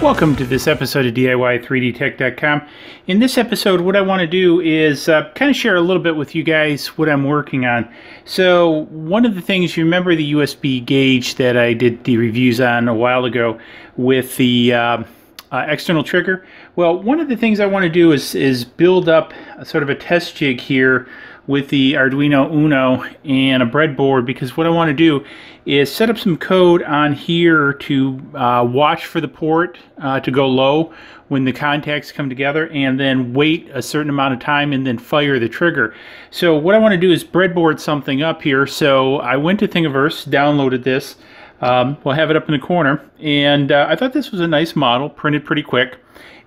Welcome to this episode of DIY3DTech.com. In this episode, what I want to do is uh, kind of share a little bit with you guys what I'm working on. So, one of the things you remember the USB gauge that I did the reviews on a while ago with the uh, uh, external trigger? Well, one of the things I want to do is, is build up a sort of a test jig here with the Arduino Uno and a breadboard because what I want to do is set up some code on here to uh, watch for the port uh, to go low when the contacts come together and then wait a certain amount of time and then fire the trigger. So what I want to do is breadboard something up here. So I went to Thingiverse, downloaded this. Um, we'll have it up in the corner. And uh, I thought this was a nice model, printed pretty quick.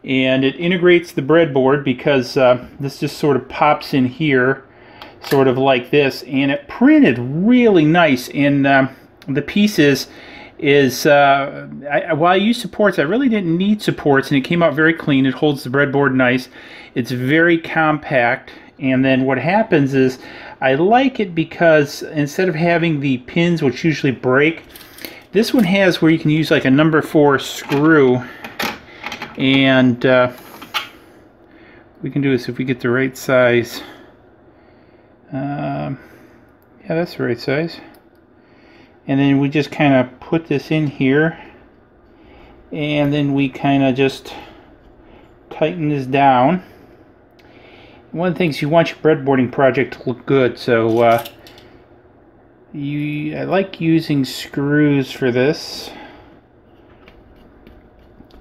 And it integrates the breadboard because uh, this just sort of pops in here sort of like this and it printed really nice and uh, the pieces is uh, I, while I use supports I really didn't need supports and it came out very clean. It holds the breadboard nice. It's very compact and then what happens is I like it because instead of having the pins which usually break this one has where you can use like a number four screw and uh, we can do this if we get the right size um, yeah, that's the right size. And then we just kind of put this in here. And then we kind of just tighten this down. One of the things you want your breadboarding project to look good, so uh, you I like using screws for this.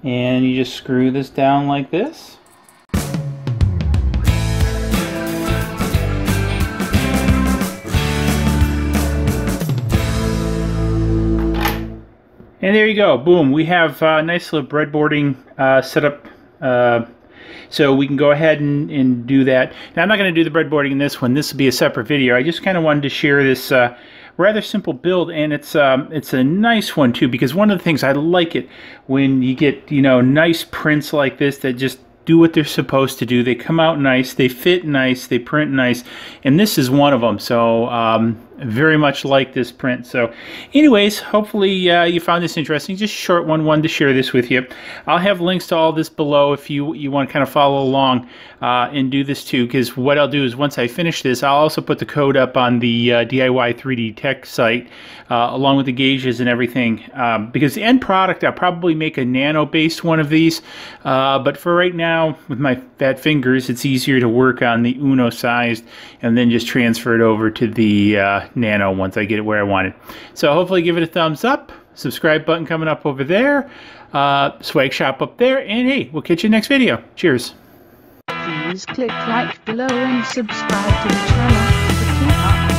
And you just screw this down like this. And there you go. Boom. We have a nice little breadboarding uh, setup. Uh, so we can go ahead and, and do that. Now I'm not going to do the breadboarding in this one. This will be a separate video. I just kind of wanted to share this uh, rather simple build and it's um, it's a nice one too because one of the things I like it when you get you know nice prints like this that just do what they're supposed to do. They come out nice, they fit nice, they print nice, and this is one of them. So um, very much like this print. So anyways, hopefully uh, you found this interesting. Just short one, one to share this with you. I'll have links to all this below if you, you want to kind of follow along uh, and do this too, because what I'll do is once I finish this, I'll also put the code up on the uh, DIY 3D Tech site uh, along with the gauges and everything. Um, because the end product, I'll probably make a nano-based one of these, uh, but for right now, with my fat fingers, it's easier to work on the Uno sized and then just transfer it over to the uh, Nano once I get it where I want it. So hopefully give it a thumbs up. Subscribe button coming up over there. Uh, swag shop up there. And hey, we'll catch you next video. Cheers. Please click like below and subscribe to the channel.